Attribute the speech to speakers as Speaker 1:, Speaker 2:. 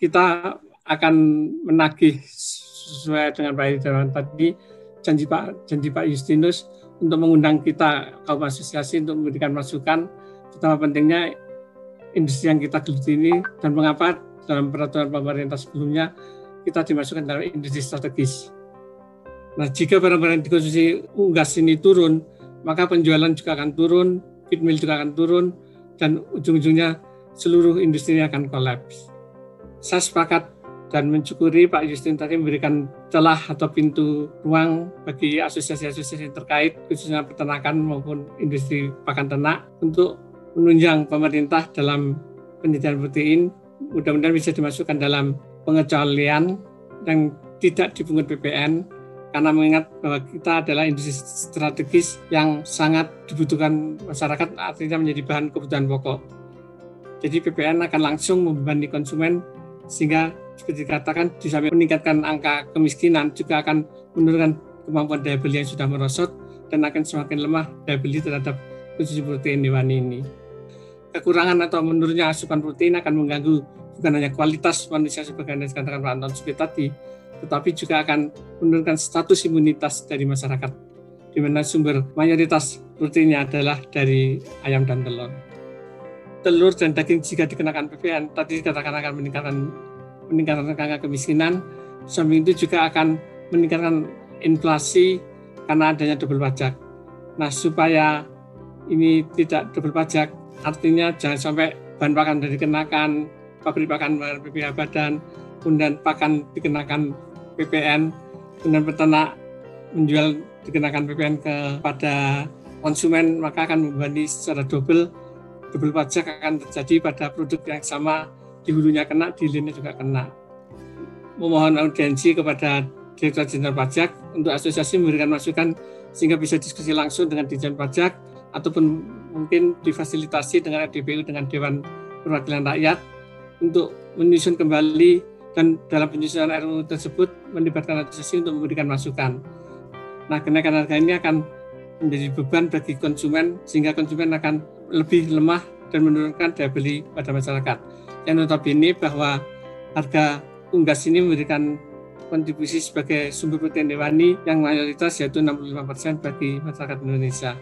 Speaker 1: kita akan menagih sesuai dengan Pak Hidawan tadi janji Pak janji Pak Justinus untuk mengundang kita kaum asosiasi untuk memberikan masukan betapa pentingnya industri yang kita geluti ini dan mengapa dalam peraturan pemerintah sebelumnya kita dimasukkan dalam industri strategis. Nah, jika barang-barang dikonsumsi unggas ini turun, maka penjualan juga akan turun, feed mill juga akan turun, dan ujung-ujungnya seluruh industri akan kolaps. Saya sepakat dan mencukuri Pak Justin tadi memberikan celah atau pintu ruang bagi asosiasi-asosiasi terkait khususnya peternakan maupun industri pakan ternak untuk menunjang pemerintah dalam penyediaan protein mudah-mudahan bisa dimasukkan dalam pengecualian yang tidak dipungut PPN karena mengingat bahwa kita adalah industri strategis yang sangat dibutuhkan masyarakat artinya menjadi bahan kebutuhan pokok. Jadi PPN akan langsung membebani konsumen sehingga seperti dikatakan di samping meningkatkan angka kemiskinan juga akan menurunkan kemampuan daya beli yang sudah merosot dan akan semakin lemah daya beli terhadap konsumsi protein hewani ini. Kekurangan atau menurunnya asupan protein akan mengganggu bukan hanya kualitas manusia sebagai yang dikatakan Pak Anton Supi tadi, tetapi juga akan menurunkan status imunitas dari masyarakat, di mana sumber mayoritas proteinnya adalah dari ayam dan telur. Telur dan daging jika dikenakan PPN, tadi dikatakan akan meningkatkan meningkatkan angka kemiskinan, samping itu juga akan meningkatkan inflasi karena adanya double pajak. Nah, supaya ini tidak double pajak, artinya jangan sampai bahan pakan dari dikenakan, pabrik pakan PPH badan, kemudian pakan dikenakan PPN, kemudian peternak menjual dikenakan PPN kepada konsumen, maka akan membebani secara double, double pajak akan terjadi pada produk yang sama di hulunya kena, di hilirnya juga kena. Memohon audiensi kepada Direktur Jenderal Pajak untuk asosiasi memberikan masukan sehingga bisa diskusi langsung dengan Dijen Pajak ataupun mungkin difasilitasi dengan RDPU dengan Dewan Perwakilan Rakyat untuk menyusun kembali dan dalam penyusunan RUU tersebut melibatkan asosiasi untuk memberikan masukan. Nah, kenaikan harga ini akan menjadi beban bagi konsumen sehingga konsumen akan lebih lemah dan menurunkan daya beli pada masyarakat yang notabene bahwa harga unggas ini memberikan kontribusi sebagai sumber protein hewani yang mayoritas yaitu 65% bagi masyarakat Indonesia.